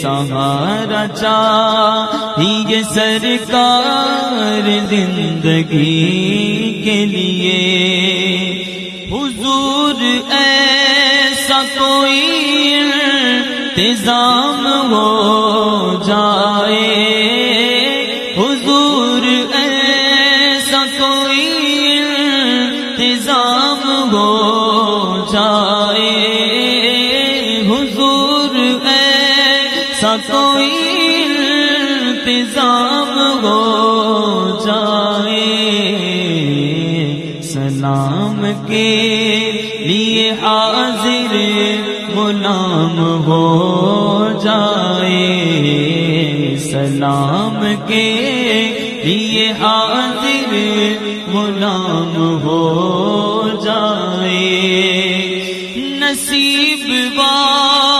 सहारा चाहिए सरकार ज़िंदगी के लिए। हुजूर, ऐसा कोई इंतज़ाम हो जाए। हुजूर, ऐसा कोई इंतज़ाम हो जाए। ऐसा कोई इंतज़ाम हो जाए। सलाम के लिए हाजिर गुलाम हो जाए। सलाम के लिए हाजिर गुलाम हो जाए। नसीब वा